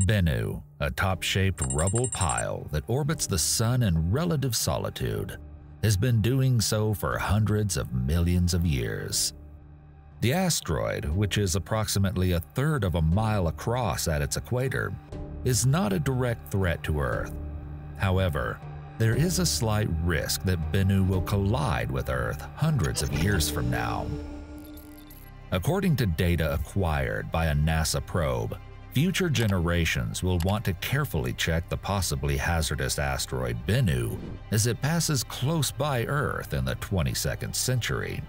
Bennu, a top-shaped rubble pile that orbits the Sun in relative solitude, has been doing so for hundreds of millions of years. The asteroid, which is approximately a third of a mile across at its equator, is not a direct threat to Earth. However, there is a slight risk that Bennu will collide with Earth hundreds of years from now. According to data acquired by a NASA probe, future generations will want to carefully check the possibly hazardous asteroid Bennu as it passes close by Earth in the 22nd century.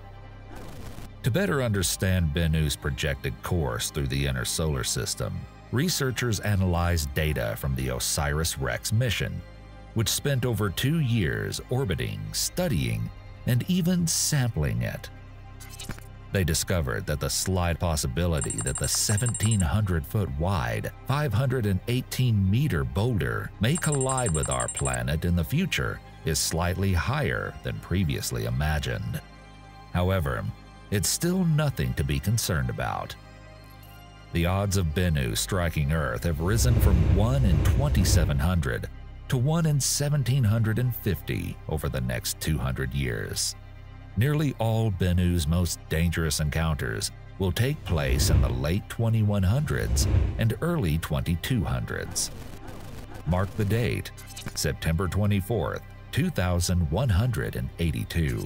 To better understand Bennu's projected course through the inner solar system, researchers analyzed data from the OSIRIS-REx mission, which spent over two years orbiting, studying, and even sampling it. They discovered that the slight possibility that the 1,700 foot wide, 518 meter boulder may collide with our planet in the future is slightly higher than previously imagined. However, it's still nothing to be concerned about. The odds of Bennu striking Earth have risen from 1 in 2,700 to 1 in 1,750 over the next 200 years. Nearly all Bennu's most dangerous encounters will take place in the late 2100s and early 2200s. Mark the date, September 24, 2182.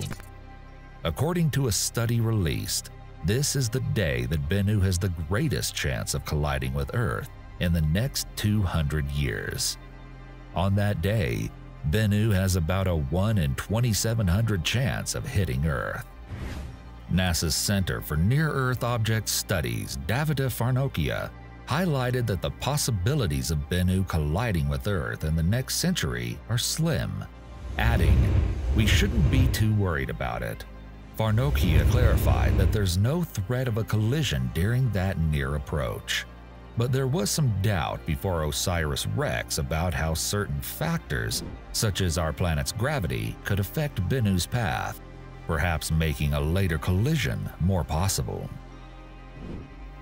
According to a study released, this is the day that Bennu has the greatest chance of colliding with Earth in the next 200 years. On that day, Bennu has about a 1 in 2700 chance of hitting Earth. NASA's Center for Near-Earth Object Studies, Davide Farnocchia, highlighted that the possibilities of Bennu colliding with Earth in the next century are slim, adding, We shouldn't be too worried about it. Farnocchia clarified that there's no threat of a collision during that near approach. But there was some doubt before OSIRIS-REx about how certain factors, such as our planet's gravity, could affect Bennu's path, perhaps making a later collision more possible.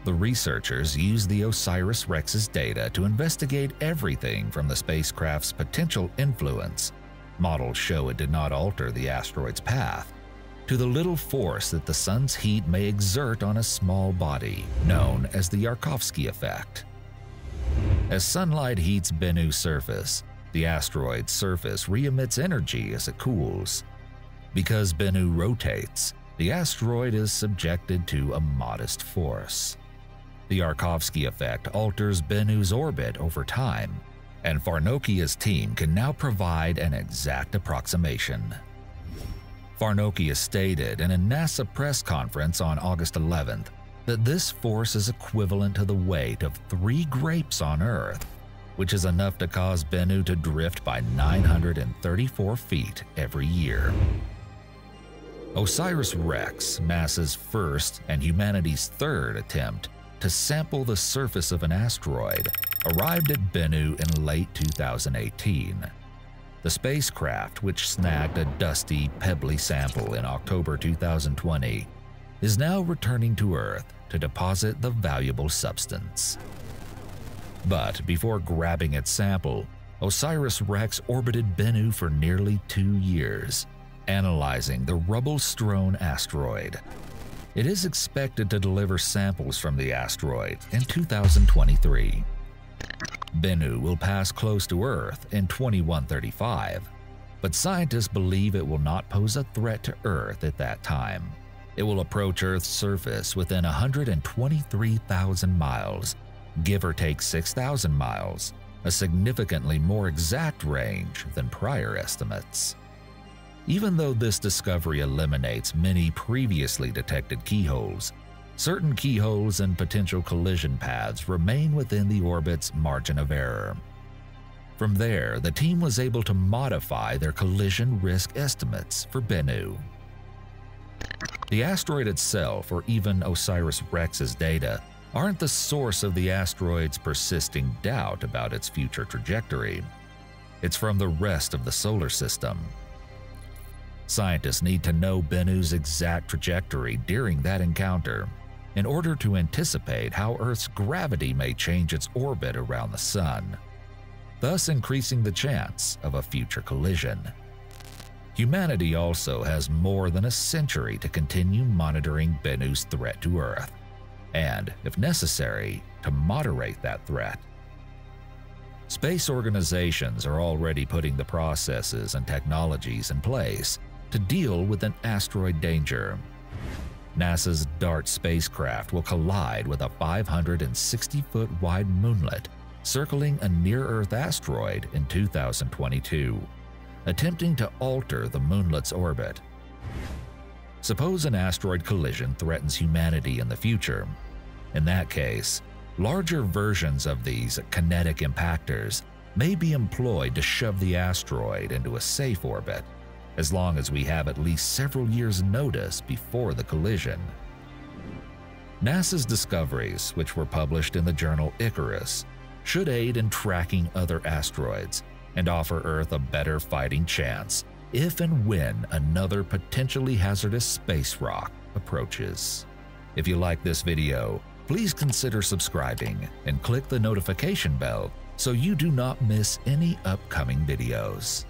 The researchers used the OSIRIS-REx's data to investigate everything from the spacecraft's potential influence. Models show it did not alter the asteroid's path, to the little force that the sun's heat may exert on a small body, known as the Yarkovsky effect. As sunlight heats Bennu's surface, the asteroid's surface re-emits energy as it cools. Because Bennu rotates, the asteroid is subjected to a modest force. The Yarkovsky effect alters Bennu's orbit over time, and Farnocchia's team can now provide an exact approximation. Farnocchia stated in a NASA press conference on August 11th that this force is equivalent to the weight of three grapes on Earth, which is enough to cause Bennu to drift by 934 feet every year. OSIRIS-REx, NASA's first and humanity's third attempt to sample the surface of an asteroid, arrived at Bennu in late 2018. The spacecraft, which snagged a dusty, pebbly sample in October 2020, is now returning to Earth to deposit the valuable substance. But before grabbing its sample, OSIRIS-REx orbited Bennu for nearly two years, analyzing the rubble-strewn asteroid. It is expected to deliver samples from the asteroid in 2023. Bennu will pass close to Earth in 2135, but scientists believe it will not pose a threat to Earth at that time. It will approach Earth's surface within 123,000 miles, give or take 6,000 miles, a significantly more exact range than prior estimates. Even though this discovery eliminates many previously detected keyholes, certain keyholes and potential collision paths remain within the orbit's margin of error. From there, the team was able to modify their collision risk estimates for Bennu. The asteroid itself, or even OSIRIS-REx's data, aren't the source of the asteroid's persisting doubt about its future trajectory. It's from the rest of the solar system. Scientists need to know Bennu's exact trajectory during that encounter in order to anticipate how Earth's gravity may change its orbit around the Sun, thus increasing the chance of a future collision. Humanity also has more than a century to continue monitoring Bennu's threat to Earth, and, if necessary, to moderate that threat. Space organizations are already putting the processes and technologies in place to deal with an asteroid danger. NASA's DART spacecraft will collide with a 560 foot wide moonlet circling a near Earth asteroid in 2022, attempting to alter the moonlet's orbit. Suppose an asteroid collision threatens humanity in the future. In that case, larger versions of these kinetic impactors may be employed to shove the asteroid into a safe orbit, as long as we have at least several years' notice before the collision. NASA's discoveries, which were published in the journal Icarus, should aid in tracking other asteroids and offer Earth a better fighting chance if and when another potentially hazardous space rock approaches. If you like this video, please consider subscribing and click the notification bell so you do not miss any upcoming videos.